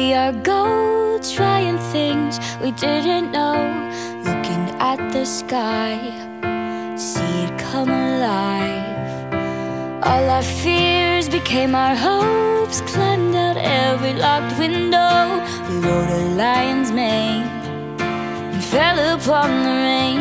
we are gold, trying things we didn't know. Looking at the sky, see it come alive. All our fears became our hopes, climbed out every locked window. We rode a lion's mane and fell upon the rain.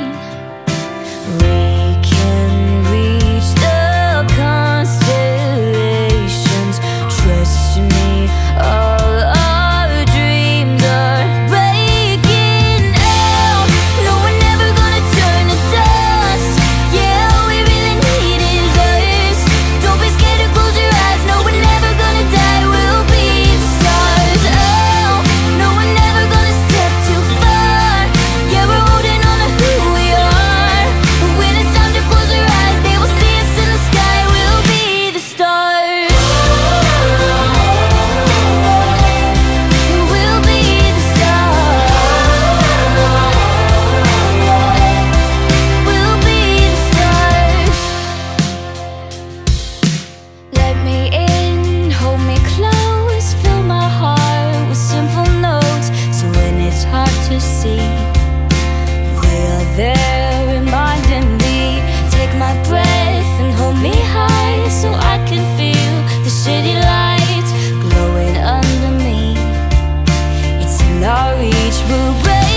were ready.